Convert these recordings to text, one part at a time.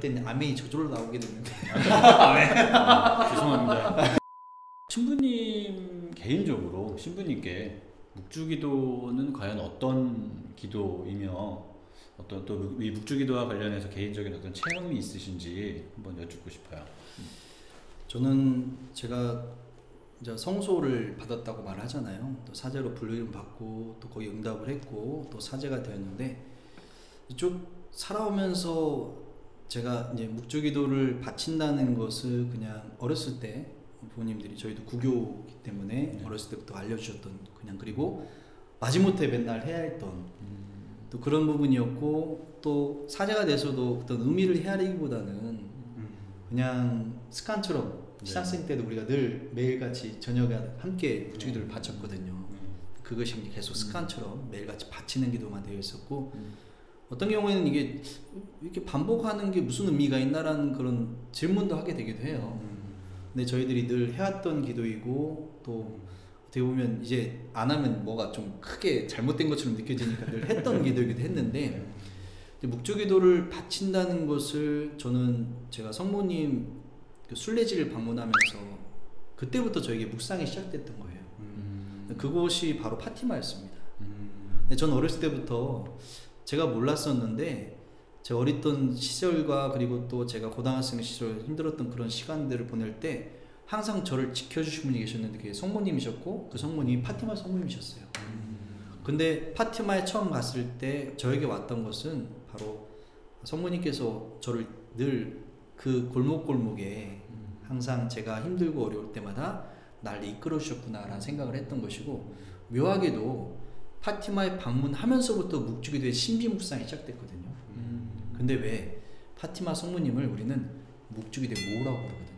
때는 아멘이 저절로 나오게 됐는데 아, 죄송합니다. 신부님 개인적으로 신부님께 묵주기도는 과연 어떤 기도이며 어떤 또 이 묵주기도와 관련해서 개인적인 어떤 체험이 있으신지 한번 여쭙고 싶어요. 저는 제가 이제 성소를 받았다고 말하잖아요. 또 사제로 불리임 받고 또 거기 응답을 했고 또 사제가 되었는데 이쪽 살아오면서 제가 이제 묵주기도를 바친다는 것을 그냥 어렸을 때 부모님들이 저희도 구교이기 때문에 네. 어렸을 때부터 알려주셨던 그냥 그리고 마지못해 맨날 해야 했던 또 그런 부분이었고 또 사제가 돼서도 어떤 의미를 헤아리기보다는 그냥 습관처럼 네. 신학생 때도 우리가 늘 매일같이 저녁에 함께 묵주기도를 네. 바쳤거든요. 네. 그것이 계속 습관처럼 매일같이 바치는 기도만 되어 있었고 음. 어떤 경우에는 이게 이렇게 반복하는 게 무슨 의미가 있나라는 그런 질문도 하게 되기도 해요. 음. 근데 저희들이 늘 해왔던 기도이고 또 어떻게 보면 이제 안 하면 뭐가 좀 크게 잘못된 것처럼 느껴지니까 늘 했던 기도이기도 했는데 이제 묵주 기도를 바친다는 것을 저는 제가 성모님 그 순례지를 방문하면서 그때부터 저에게 묵상이 시작됐던 거예요. 음. 그곳이 바로 파티마였습니다. 음. 근데 저는 어렸을 때부터 제가 몰랐었는데 제 어렸던 시절과 그리고 또 제가 고등학생 시절 힘들었던 그런 시간들을 보낼 때 항상 저를 지켜주신 분이 계셨는데 그게 성모님이셨고 그 성모님이 파티마 성모님이셨어요. 근데 파티마에 처음 갔을 때 저에게 왔던 것은 바로 성모님께서 저를 늘 그 골목골목에 항상 제가 힘들고 어려울 때마다 날 이끌어 주셨구나라는 생각을 했던 것이고 묘하게도 파티마에 방문하면서부터 묵주기도의 신비 묵상이 시작됐거든요. 음. 근데 왜 파티마 성모님을 우리는 묵주기도의 모라고 부르거든요.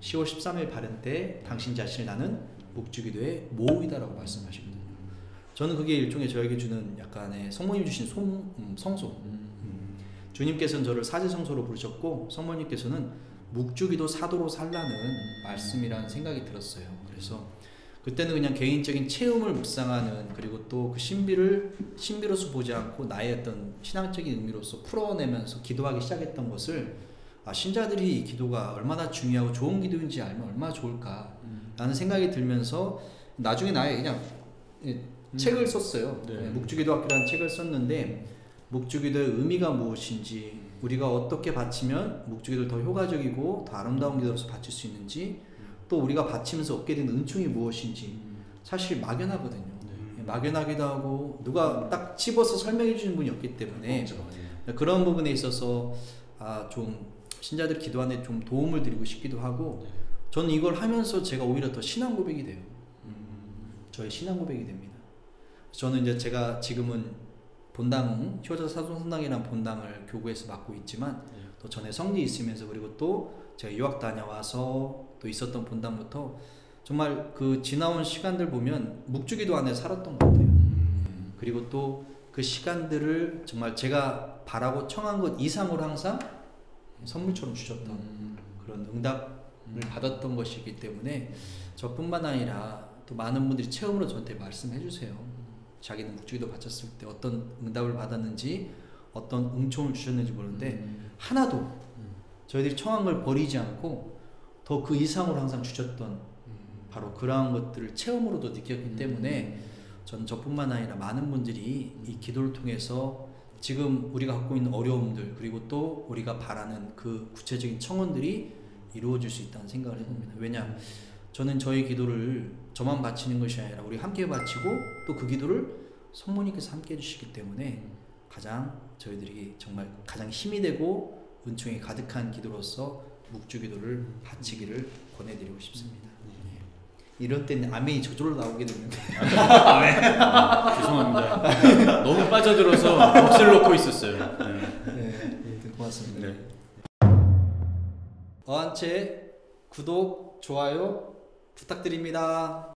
10월 13일 발언 때 당신 자신을 나는 묵주기도의 모이다라고 말씀하시거든요. 저는 그게 일종의 저에게 주는 약간의 성모님 주신 송, 음, 성소. 음. 주님께서는 저를 사제성소로 부르셨고 성모님께서는 묵주기도 사도로 살라는 말씀이라는 생각이 들었어요. 그래서 그때는 그냥 개인적인 체험을 묵상하는 그리고 또 그 신비를 신비로서 보지 않고 나의 어떤 신앙적인 의미로서 풀어내면서 기도하기 시작했던 것을 아, 신자들이 이 기도가 얼마나 중요하고 좋은 기도인지 알면 얼마나 좋을까 라는 생각이 들면서 나중에 나의 그냥 예, 책을 썼어요. 네. 네, 묵주기도학교라는 책을 썼는데 묵주기도의 의미가 무엇인지 우리가 어떻게 바치면 묵주기도를 더 효과적이고 더 아름다운 기도로서 바칠 수 있는지 또 우리가 바치면서 얻게 되는 은총이 무엇인지 사실 막연하거든요. 네. 예, 막연하기도 하고 누가 딱 집어서 설명해 주는 분이 없기 때문에 그렇죠. 예. 그런 부분에 있어서 아 좀 신자들 기도하는데 좀 도움을 드리고 싶기도 하고 네. 저는 이걸 하면서 제가 오히려 더 신앙 고백이 돼요. 음. 저의 신앙 고백이 됩니다. 저는 이제 제가 지금은 본당 효자 사도 성당이라는 본당을 교구에서 맡고 있지만 네. 또 전에 성지 있으면서 그리고 또 제가 유학 다녀와서 또 있었던 본당부터 정말 그 지나온 시간들 보면 묵주기도 안에 살았던 것 같아요. 음. 그리고 또 그 시간들을 정말 제가 바라고 청한 것 이상으로 항상 선물처럼 주셨던 음. 그런 응답을 받았던 것이기 때문에 저뿐만 아니라 또 많은 분들이 체험으로 저한테 말씀해 주세요. 자기는 묵주기도 바쳤을 때 어떤 응답을 받았는지 어떤 응총을 주셨는지 모르는데 음. 하나도 음. 저희들이 청한 걸 버리지 않고 더 그 이상으로 항상 주셨던 음. 바로 그러한 것들을 체험으로도 느꼈기 때문에 전 저뿐만 아니라 많은 분들이 이 기도를 통해서 지금 우리가 갖고 있는 어려움들 그리고 또 우리가 바라는 그 구체적인 청원들이 이루어질 수 있다는 생각을 해봅니다. 왜냐 저는 저희 기도를 저만 바치는 것이 아니라 우리 함께 바치고 또 그 기도를 성모님께서 함께 해주시기 때문에 가장 저희들이 정말 가장 힘이 되고 은총이 가득한 기도로서 묵주기도를 바치기를 권해드리고 싶습니다. 예. 이럴 때는 아멘이 저절로 나오게 되는데 아, 죄송합니다. 너무 빠져들어서 넋을 놓고 있었어요. 네. 네, 고맙습니다. 네. 어한채 구독, 좋아요 부탁드립니다.